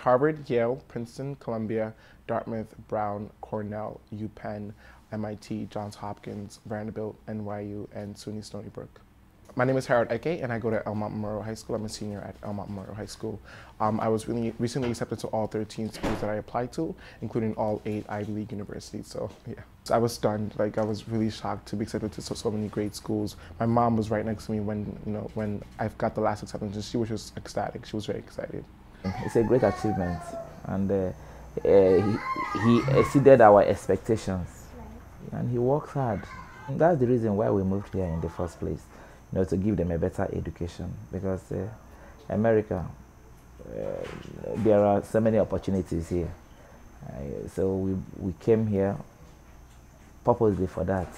Harvard, Yale, Princeton, Columbia, Dartmouth, Brown, Cornell, UPenn, MIT, Johns Hopkins, Vanderbilt, NYU, and SUNY Stony Brook. My name is Harold Ekeh, and I go to Elmont Memorial High School. I'm a senior at Elmont Memorial High School. Um, I was really recently accepted to all 13 schools that I applied to, including all eight Ivy League universities. So yeah, so I was stunned. Like I was really shocked to be accepted to so, so many great schools. My mom was right next to me when you know when I got the last acceptance, and she was just ecstatic. She was very excited. It's a great achievement, and uh, uh, he, he exceeded our expectations, and he works hard. And that's the reason why we moved here in the first place you know, to give them a better education because uh, America, uh, there are so many opportunities here. Uh, so we, we came here purposely for that.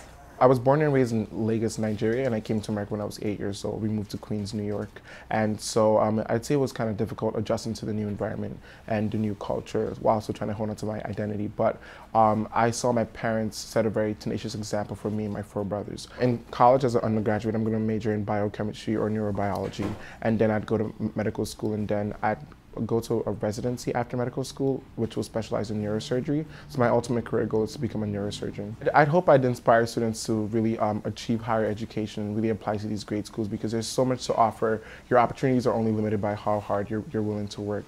I was born and raised in Lagos, Nigeria, and I came to America when I was eight years old. We moved to Queens, New York. And so um, I'd say it was kind of difficult adjusting to the new environment and the new culture while also trying to hold on to my identity. But um, I saw my parents set a very tenacious example for me and my four brothers. In college, as an undergraduate, I'm going to major in biochemistry or neurobiology. And then I'd go to medical school, and then I'd go to a residency after medical school, which will specialize in neurosurgery. So my ultimate career goal is to become a neurosurgeon. I'd hope I'd inspire students to really um, achieve higher education and really apply to these great schools because there's so much to offer. Your opportunities are only limited by how hard you're, you're willing to work.